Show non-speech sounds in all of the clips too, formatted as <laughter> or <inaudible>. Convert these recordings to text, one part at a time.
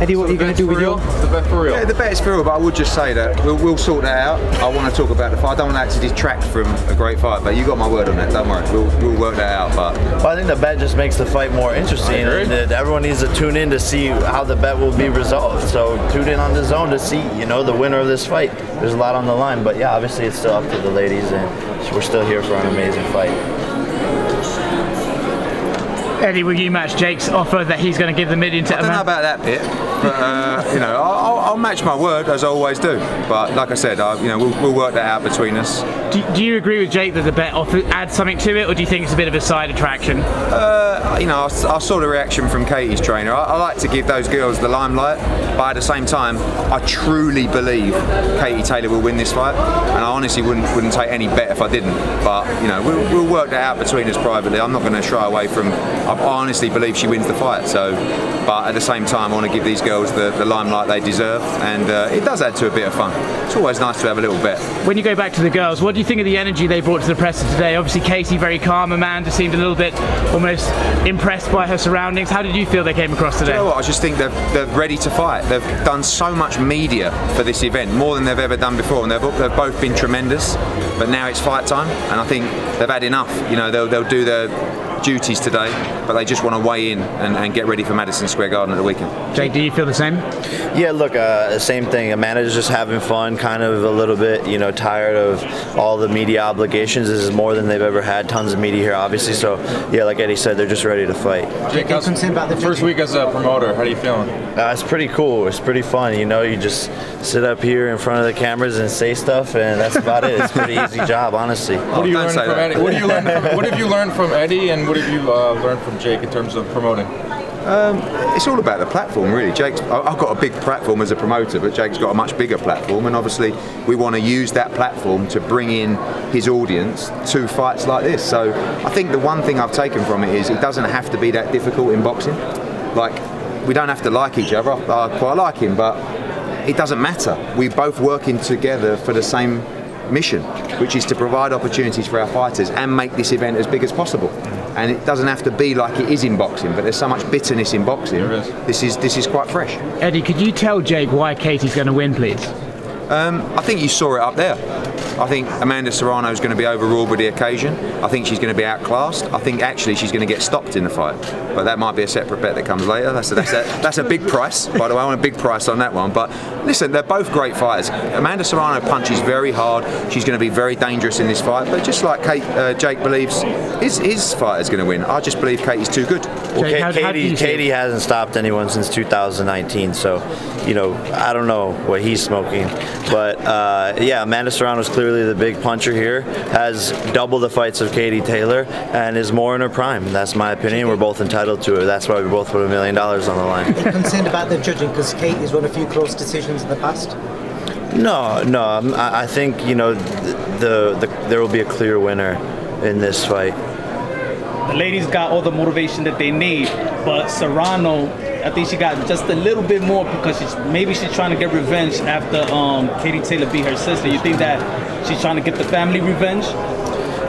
Eddie, what are you going to do with your? The bet for real. Yeah, the bet is for real, but I would just say that we'll, we'll sort that out. I want to talk about the fight. I don't want that to detract from a great fight, but you got my word on that. Don't worry, we'll, we'll work that out. But Well, I think the bet just makes the fight more interesting, and that everyone needs to tune in to see how the bet will be resolved. So tune in on DAZN to see, you know, the winner of this fight. There's a lot on the line, but yeah, obviously it's still up to the ladies, and we're still here for an amazing fight. Eddie, will you match Jake's offer that he's going to give the million to I don't know about that bit. But uh, you know, I'll- match my word as I always do. But like I said, I, you know, we'll, we'll work that out between us. Do, do you agree with Jake that the bet offer adds something to it, or do you think it's a bit of a side attraction? Uh, you know, I, I saw the reaction from Katie's trainer. I, I like to give those girls the limelight, but at the same time, I truly believe Katie Taylor will win this fight, and I honestly wouldn't wouldn't take any bet if I didn't. But you know, we'll, we'll work that out between us privately. I'm not going to shy away from. I honestly believe she wins the fight. So, but at the same time, I want to give these girls the, the limelight they deserve, and uh, it does add to a bit of fun. It's always nice to have a little bit. When you go back to the girls, what do you think of the energy they brought to the presser today? Obviously, Katie very calm. Amanda seemed a little bit almost impressed by her surroundings. How did you feel they came across today? You know? I just think they're, they're ready to fight. They've done so much media for this event, more than they've ever done before, and they've, they've both been tremendous. But now it's fight time, and I think they've had enough. You know, they'll, they'll do their duties today, but they just want to weigh in and, and get ready for Madison Square Garden at the weekend. Jake, do you feel the same? Yeah, look, uh, same thing. Amanda's just having fun, kind of a little bit, you know, tired of all the media obligations. This is more than they've ever had. Tons of media here, obviously. So, yeah, like Eddie said, they're just ready to fight. Jake, how's- concerned about the first week as a promoter, how are you feeling? Uh, it's pretty cool. It's pretty fun. You know, you just sit up here in front of the cameras and say stuff, and that's about it. It's a pretty easy job, honestly. What do you learn from that. Eddie? What do you learn from What have you learned from Eddie, and what have you uh, learned from Jake in terms of promoting? It's all about the platform, really. Jake's, I've got a big platform as a promoter, but Jake's got a much bigger platform, and obviously we want to use that platform to bring in his audience to fights like this. So I think the one thing I've taken from it is it doesn't have to be that difficult in boxing. Like we don't have to like each other. I quite like him, but it doesn't matter. We're both working together for the same mission, which is to provide opportunities for our fighters and make this event as big as possible. And it doesn't have to be like it is in boxing, but there's so much bitterness in boxing. There is. This is this is quite fresh. Eddie, could you tell Jake why Katie's going to win, please? I think you saw it up there. I think Amanda Serrano is going to be overruled with the occasion. I think she's going to be outclassed. I think actually she's going to get stopped in the fight. But that might be a separate bet that comes later. That's a, that's a, that's a big price, by the way. I want a big price on that one. But listen, they're both great fighters. Amanda Serrano punches very hard. She's going to be very dangerous in this fight. But just like Kate, uh, Jake believes his, his is going to win, I just believe Katie's too good. Well, Jake, Ka- how- how Katie, you see? Katie hasn't stopped anyone since 2019, so you know I don't know what he's smoking, but uh, yeah, Amanda Serrano's clearly the big puncher here. Has double the fights of Katie Taylor and is more in her prime. That's my opinion. We're both entitled to it. That's why we both put a million dollars on the line. concerned about the judging because Kate has won a few close decisions in the past. No, no. I'm- I, I think you know the, the there will be a clear winner in this fight. The ladies got all the motivation that they need, but Serrano, I think she got just a little bit more because she's maybe she's trying to get revenge after um, Katie Taylor beat her sister. You think that she's trying to get the family revenge?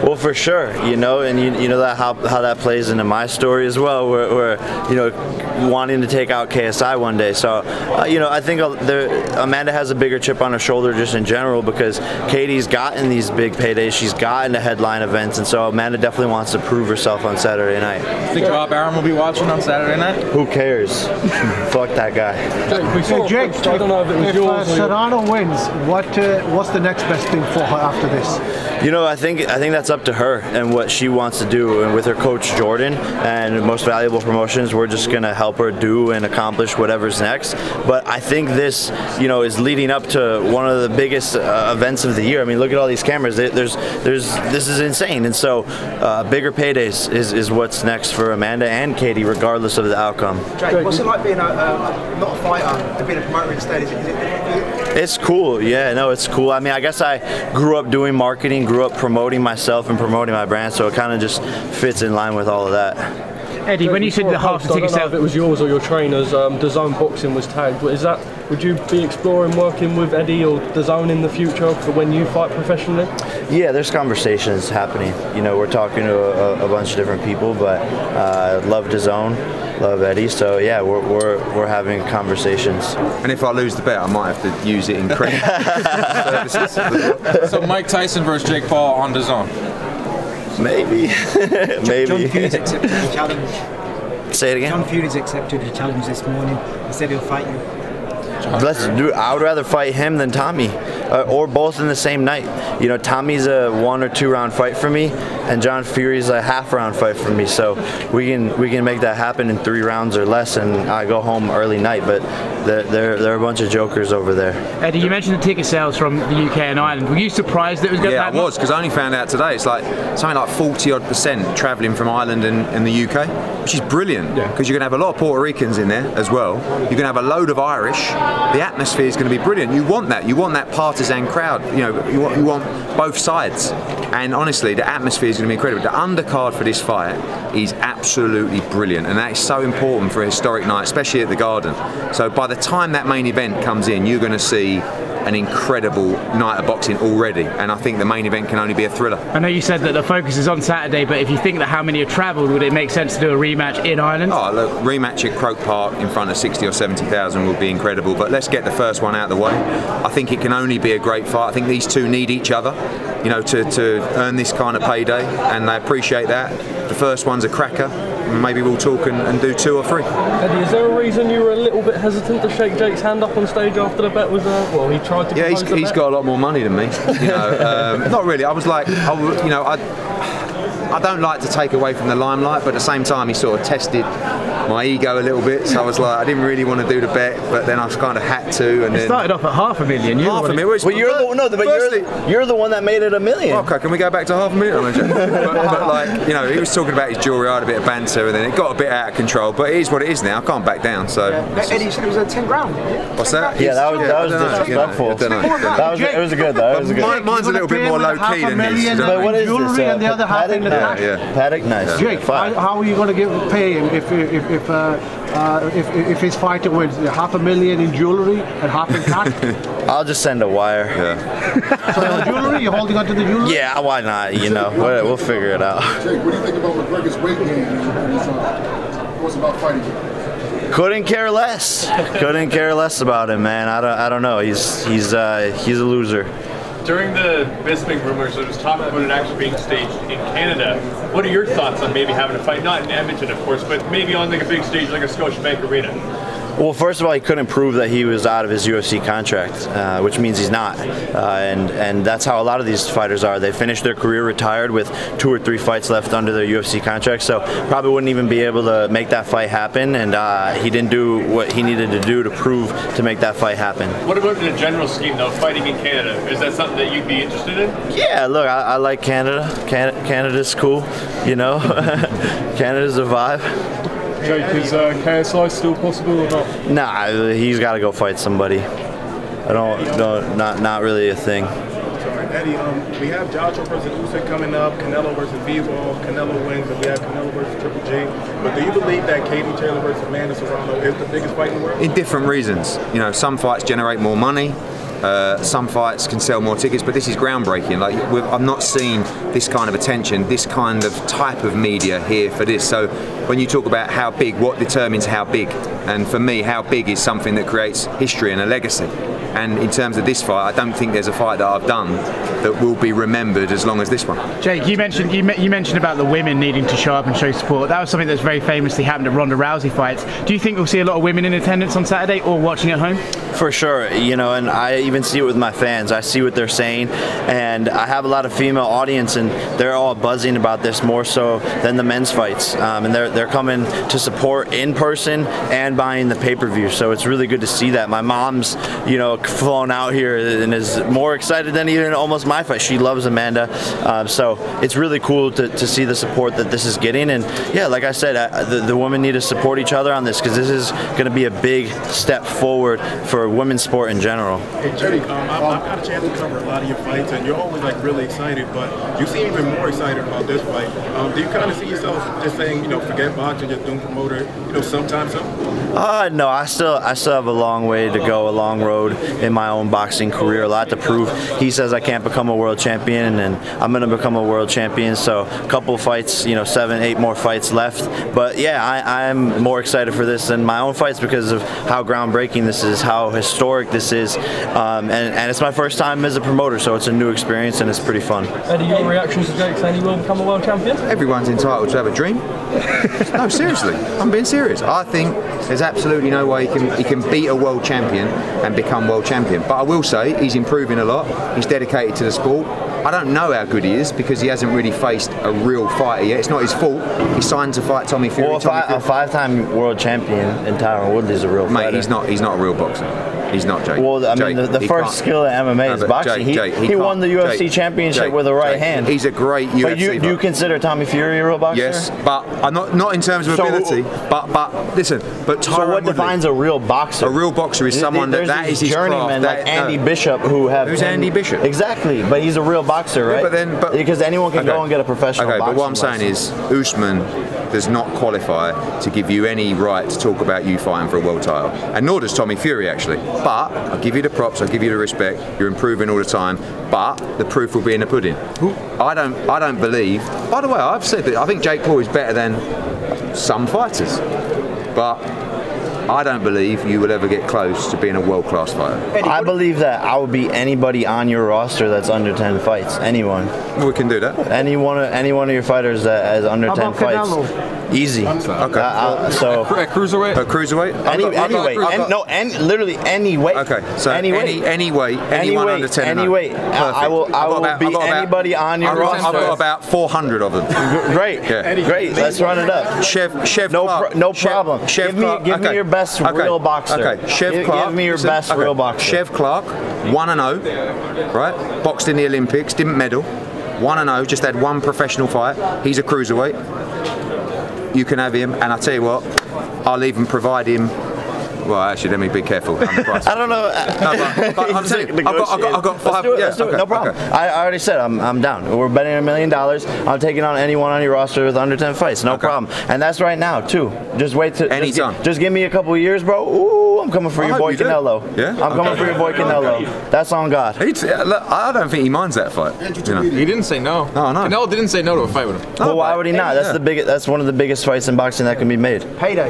Well, for sure, you know, and you, you know that how, how that plays into my story as well, where, where you know wanting to take out KSI one day. So, uh, you know, I think uh, there, Amanda has a bigger chip on her shoulder just in general because Katie's gotten these big paydays, she's gotten to headline events, and so Amanda definitely wants to prove herself on Saturday night. You Think Bob Arum will be watching on Saturday night? Who cares? <laughs> Fuck that guy. So Jake, I don't know if it was yours. If uh, Serrano wins, what uh, what's the next best thing for her after this? You know, I think I think that's up to her and what she wants to do. And with her coach Jordan and Most Valuable Promotions, we're just gonna help her do and accomplish whatever's next. But I think this, you know, is leading up to one of the biggest uh, events of the year. I mean, look at all these cameras. There- There's, there's, this is insane. And so, uh, bigger paydays is, is what's next for Amanda and Katie, regardless of the outcome. Jake, what's it like being a, not a fighter and being a promoter instead? Is it, is it? It's cool. Yeah, no, it's cool. I mean, I guess I grew up doing marketing, grew up promoting myself and promoting my brand, so it kind of just fits in line with all of that. Eddie, when you said the half the I ticket don't know if it was yours or your trainer's. Um, DAZN boxing was tagged. Is that? Would you be exploring working with Eddie or DAZN in the future for when you fight professionally? Yeah, there's conversations happening. You know, we're talking to a, a bunch of different people, but uh, love to zone. love Eddie. So yeah, we're, we're, we're having conversations. And if I lose the bet, I might have to use it in credit. <laughs> So Mike Tyson versus Jake Paul on DAZN. Maybe, <laughs> John maybe. Fury's accepted the <laughs> challenge. Say it again. John again. Fury's accepted the challenge this morning. He said he'll fight you. Let's do. I would rather fight him than Tommy, uh, or both in the same night. You know, Tommy's a one or two round fight for me, and John Fury's a half round fight for me. So we can we can make that happen in three rounds or less, and I go home early night. But there there there are a bunch of jokers over there. Eddie, you mentioned the ticket sales from the UK and Ireland. Were you surprised that it was going to Yeah, I was because I only found out today. It's like something like 40 odd percent travelling from Ireland and, and the UK, which is brilliant because you're going to have a lot of Puerto Ricans in there as well. You're going to have a load of Irish. The atmosphere is going to be brilliant. You want that. You want that partisan crowd. You know, you want, you want both sides. And honestly, the atmosphere is going to be incredible. The undercard for this fight is absolutely brilliant, and that is so important for a historic night, especially at the Garden. So by the time that main event comes in, you're going to see an incredible night of boxing already, and I think the main event can only be a thriller. I know you said that the focus is on Saturday, but if you think that how many have travelled, would it make sense to do a rematch in Ireland? Oh, look, rematch at Croke Park in front of 60 or 70,000 would be incredible, but let's get the first one out of the way. I think it can only be a great fight. I think these two need each other, you know, to, to earn this kind of payday, and they appreciate that. The first one's a cracker. Maybe we'll talk and, and do two or three. Eddie, is there a reason you were a little bit hesitant to shake Jake's hand up on stage after the bet was uh, well, he tried to Yeah, he's, he's got a lot more money than me. You know, <laughs> um, not really. I was like, I, you know, I, I don't like to take away from the limelight, but at the same time, he sort of tested my ego a little bit. So I was like, I didn't really want to do the bet, but then I was kind of had to. And It then started off at half a million. You half a million. which- Well, you're the no, but firstly- you're the, you're the one that made it a million. Okay, can we go back to half a million? <laughs> But, but like, you know, he was talking about his jewellery, I had a bit of banter, and then it got a bit out of control. But it is what it is now. I can't back down. So Eddie said it was a 10 round. what's that? Yeah, that was that was I don't you know, disrespectful. Know. That was it was good though. It was good. Mine, mine's a little bit more low key than his. But what is this? jewelry and the uh, other half in the Yeah, cash. yeah. Paddock, nice. Jake, how, how are you going to give pay him if if if uh, uh, if, if his fighter wins half a million in jewelry and half in cash? <laughs> I'll just send a wire. <laughs> so the jewelry, you're holding on to the jewelry. Yeah, why not? You know, we'll, we'll figure it out. Jake, what do you think about McGregor's weight gain and his uh, what's about fighting? Couldn't care less. Couldn't care less about him, man. I don't, I don't know. He's he's uh, he's a loser. During the Bisping rumors, there was talk about it actually being staged in Canada. What are your thoughts on maybe having a fight, not in Edmonton, of course, but maybe on like a big stage like a Scotiabank Arena? Well, first of all, he couldn't prove that he was out of his UFC contract, uh, which means he's not. Uh, and and that's how a lot of these fighters are. They finish their career retired with two or three fights left under their UFC contract, so probably wouldn't even be able to make that fight happen. And uh, he didn't do what he needed to do to prove to make that fight happen. What about in a general scheme, though, fighting in Canada? Is that something that you'd be interested in? Yeah, look, I, I like Canada. Can, Canada's cool, you know. <laughs> Canada's a vibe. Jake, is uh, KSI still possible or not? Nah, he's got to go fight somebody. I don't, no, not not really a thing. Eddie, um, we have Joshua versus Usyk coming up, Canelo versus Bivol, Canelo wins, and we have Canelo versus Triple G. But do you believe that Katie Taylor versus Amanda Serrano is the biggest fight in the world? in different reasons. You know, some fights generate more money. Uh, some fights can sell more tickets, but this is groundbreaking. Like I've not seen this kind of attention, this kind of type of media here for this. So when you talk about how big, what determines how big? And for me, how big is something that creates history and a legacy. And in terms of this fight, I don't think there's a fight that I've done that will be remembered as long as this one. Jake, you mentioned you, you mentioned about the women needing to show up and show support. That was something that's very famously happened at Ronda Rousey fights. Do you think we'll see a lot of women in attendance on Saturday or watching at home? For sure, you know, and I even see it with my fans. I see what they're saying, and I have a lot of female audience, and they're all buzzing about this more so than the men's fights. Um, and they're they're coming to support in person and buying the pay-per-view. So it's really good to see that. My mom's, you know, flown out here and is more excited than even almost my fight. She loves Amanda, um, so it's really cool to, to see the support that this is getting. And yeah, like I said, I, the, the women need to support each other on this because this is going to be a big step forward for women's sport in general. Hey, Jake, um, I've, I've got a chance to cover a lot of your fights, and you're always like really excited, but you seem even more excited about this fight. Um, do you kind of see yourself just saying, you know, forget boxing, just doing promoter, you know, sometime soon? Uh, no, I still I still have a long way to go, a long road in my own boxing career, a lot to prove. He says I can't become a world champion, and I'm gonna become a world champion. So a couple fights, you know, seven, eight more fights left. But yeah, I, I'm more excited for this than my own fights because of how groundbreaking this is, how historic this is, um, and, and it's my first time as a promoter, so it's a new experience and it's pretty fun. Eddie, your reaction to Jake saying he will become a world champion? Everyone's entitled to have a dream. <laughs> no, seriously, I'm being serious. I think there's absolutely no way he can he can beat a world champion and become world champion. But I will say he's improving a lot. He's dedicated to the sport. I don't know how good he is because he hasn't really faced a real fighter yet. It's not his fault. He signed to fight Tommy Fury. Well, a, Tommy a five-time world champion in Tyron Woodley is a real Mate, fighter. he's not. He's not a real boxer. He's not Jake. Well, I mean, the, the first skill in MMA is uh, boxing. Jake- he Jake, he, can't- won the UFC Jake, championship Jake, with a right Jake, hand. He's a great UFC But you, do you consider Tommy Fury a real boxer? Yes, but I'm not not in terms of So- ability. But but listen, but Tyron So what Woodley- defines a real boxer? A real boxer is someone that there's that these is his journeymen craft. like that- uh, Andy no. Bishop who have. Who's Andy Bishop? Exactly, but he's a real boxer, right? Yeah, but then, but because anyone can Okay. go and get a professional. Okay, but what I'm saying is, Usman does not qualify to give you any right to talk about you fighting for a world title, and nor does Tommy Fury actually. But I'll give you the props, I'll give you the respect. You're improving all the time, but the proof will be in the pudding. I don't, I don't believe. By the way, I've said that I think Jake Paul is better than some fighters, but. I don't believe you will ever get close to being a world-class fighter. I believe that I would beat anybody on your roster that's under 10 fights. Anyone. We can do that. Any one of any one of your fighters that has under How 10 about fights. Canelo? Easy. Okay. Uh, so At cruiserweight? A cruiserweight? any, I've got- I've any got- weight. I've Any- no, any, literally any weight. Okay, so any any weight. any weight, Any anyone weight, under ten. any and weight. I- I will- I will about- beat about- anybody on your I've got- I've got about 400 of them. <laughs> Great, Yeah. great. Let's run it up. Chef, Chef No, Clark. pro- no problem. Chef give me, Clark. give me your best Okay. real boxer. Okay, Chef give, Clark. Give me your listen, best okay. real boxer. Cheavon Clarke, one and zero, right? Boxed in the Olympics, didn't medal. One and zero, just had one professional fight. He's a cruiserweight. You can have him, and I tell you what, I'll even provide him. Well, actually, let me be careful. on the price. <laughs> I don't know. Uh, no, but, but I'm <laughs> saying, I've got, I've got, I've got Let's five. do it. yeah, let's do okay, it. No problem. okay. I, I already said I'm, I'm down. We're betting a million dollars. I'm taking on anyone on your roster with under 10 fights. No Okay. problem. And that's right now too. Just wait to just, Anytime. just give me a couple of years, bro. Ooh, I'm coming for I your boy you do. Canelo. Yeah? I'm coming for your boy Canelo. That's on God. He'd- yeah, look, I don't think he minds that fight. You know. He didn't say no. No, no. Canelo didn't say no to a fight with him. Well, why would he not? That's yeah. the big. That's one of the biggest fights in boxing that can be made. Payday.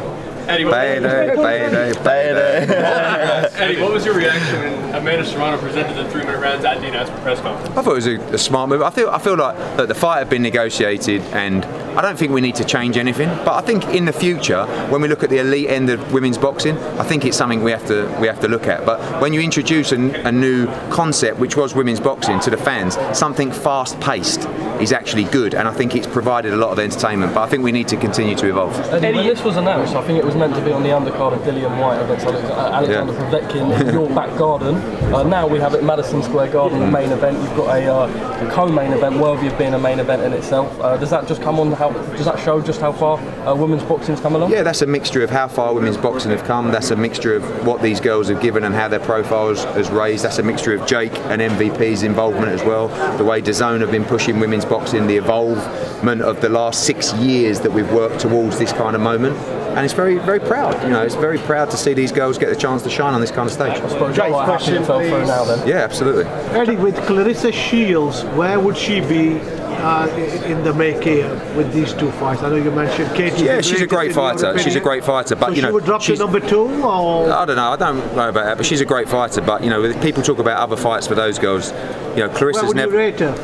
Eddie, what, Payday, payday, payday. <laughs> Eddie, what was your reaction when Amanda Serrano presented the three-minute rounds at the announcement press conference? I thought it was a, a smart move. I feel I feel like that the fight had been negotiated, and I don't think we need to change anything. But I think in the future, when we look at the elite end of women's boxing, I think it's something we have to we have to look at. But when you introduce a, a new concept, which was women's boxing, to the fans, something fast-paced is actually good, and I think it's provided a lot of entertainment. But I think we need to continue to evolve. Eddie, when this was announced, I think it was meant to be on the undercard of Dillian Whyte against uh, Alexander Yeah. Povetkin in <laughs> your back garden. Uh, now we have it Madison Square Garden, the main event. You've got a uh, co-main event worthy of being a main event in itself. Uh, does that just come on? How does that show just how far uh, women's boxing's come along? Yeah, that's a mixture of how far women's boxing have come. That's a mixture of what these girls have given and how their profiles has raised. That's a mixture of Jake and MVP's involvement as well. The way DAZN have been pushing women's boxing, the involvement of the last six years that we've worked towards this kind of moment. And it's very, very proud. You know, it's very proud to see these girls get the chance to shine on this kind of stage. But Jake, question it now then. Yeah, absolutely. Eddie, with Claressa Shields, where would she be uh, in the make here with these two fights? I know you mentioned Katie. Yeah, she's a great fighter. She's a great fighter, but so you know, she would drop to number two, or I don't know. I don't know about that, but she's a great fighter. But you know, if people talk about other fights for those girls. You know, where Claressa's would you never rate her?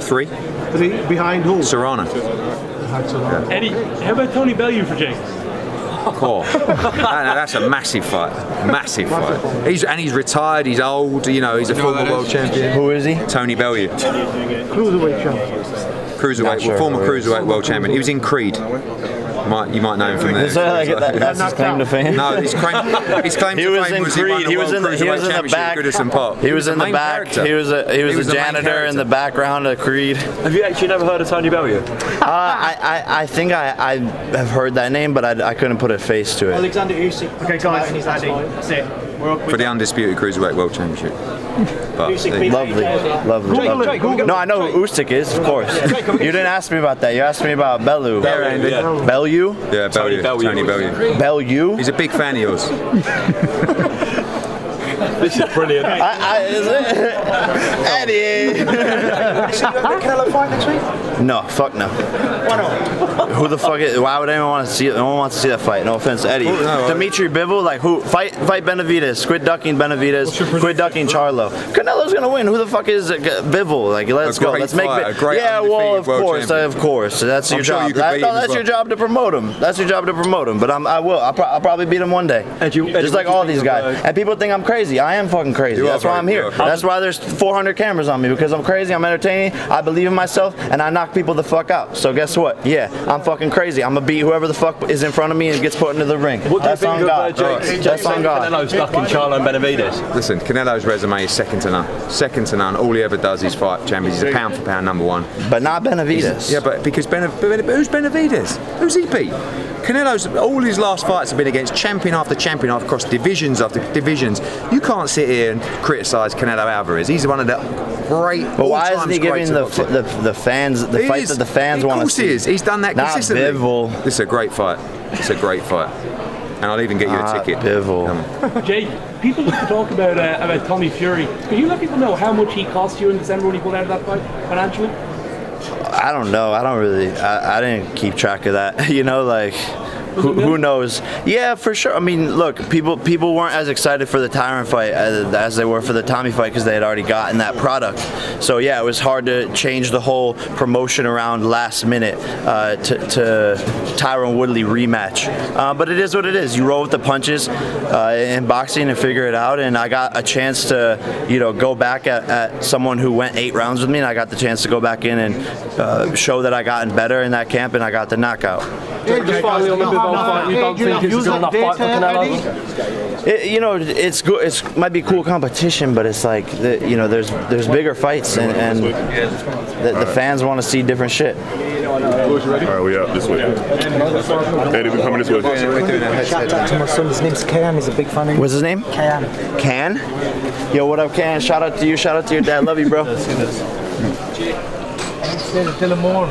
three. Three behind who? Serrano. Eddie, how about Tony Bellew for Jake? Cool. no, no, that's a massive fight. Massive fight. He's and he's retired. He's old. You know, he's a You former world champion. Who is he? Tony Bellew, Cruiserweight champion. cruiserweight, Not sure former who he is. cruiserweight world champion. He was in Creed. Might, you might know him from there. Is that like, that, that's his claim to fame. No, his claim, his claim He to was fame in was he won Creed. the He was World in the, he was in the back. at Goodison Park. He was in the main back. character. He was a he was, the a janitor in the background of Creed. Have you actually never heard of Tony Bellew? Uh, I, I, I think I, I have heard that name, but I, I couldn't put a face to it. Alexander Usyk. Okay, guys, Eddie, that's it. We're up For the undisputed cruiserweight world championship. But Usyk there beat you go. Lovely, lovely, Google lovely. it, No, I know who Usyk is, of course. You didn't ask me about that. You asked me about Bellew. Yeah, Andy. Bellew. Bellew? Yeah, Bellew. Tony Bellew. Bellew? He's a big fan of yours. <laughs> This is brilliant. I, I, is it? <laughs> Eddie. Canelo fight next week? No, fuck no. Why not? Who the fuck is? Why would anyone want to see? it? No one wants to see that fight. No offense, Eddie. Cool, no, Dimitri Bivol, like who? Fight, fight Benavidez. Quit ducking Benavidez. Quit ducking Charlo. Canelo's gonna win. Who the fuck is uh, Bivol? Like, let's go. Let's make. fight, Bi- great yeah, well, of course, champion. of course. That's I'm your sure job. you That- no, him as that's your job to promote him. That's your job to promote him. But I'm, I will. I'll, pro- I'll probably beat him one day. And you- Just what like you all these guys. And people think I'm crazy. I am fucking crazy. You That's why very- I'm here. That's why there's 400 cameras on me because I'm crazy. I'm entertaining. I believe in myself, and I knock people the fuck out. So guess what? Yeah, I'm fucking crazy. I'm gonna beat whoever the fuck is in front of me and gets put into the ring. What do you That's think on of uh, God. Jake, Jake That's on God. Canelo's ducking Charlo and Benavidez? Listen, Canelo's resume is second to none. Second to none. All he ever does is fight champions. He's a pound for pound number one. But not Benavidez. Yeah, but because Benav- who's Benavidez? Who's he beat? Canelo's all his last fights have been against champion after champion across divisions after divisions. You can't sit here and criticise Canelo Alvarez. He's one of the great. But why isn't he giving the, of the the fans the He fight is. that the fans want to see. Of course he is. He's done that Not consistently. Bivol. This is a great fight. It's a great fight. And I'll even get you a ticket. Bivol. Come on. Jake, people like to talk about uh, about Tommy Fury. Can you let people know how much he cost you in December when he pulled out of that fight financially? I don't know. I don't really. I, I didn't keep track of that. <laughs> You know, like who, who knows? Yeah, for sure. I mean, look, people people weren't as excited for the Tyron fight as, as they were for the Tommy fight because they had already gotten that product. So yeah, it was hard to change the whole promotion around last minute uh, to, to Tyron Woodley rematch. Uh, but it is what it is. You roll with the punches uh, in boxing and figure it out. And I got a chance to, you know, go back at, at someone who went eight rounds with me, and I got the chance to go back in and uh, show that I gotten better in that camp, and I got the knockout. Just finally on the Bivol fight, you don't think it's a good enough fight for Canelo? It, you know, it's good. It's might be cool competition, but it's like the, you know, there's there's bigger fights, and, and the, the fans want to see different shit. All right, we out this way. Eddie, we coming this way. Shout out to my son. His name's Kayan. He's a big fan of What's his name? Kayan. Can? Yo, what up, Can? Shout out to you. Shout out to your dad. Love you, bro. Dylan Moore.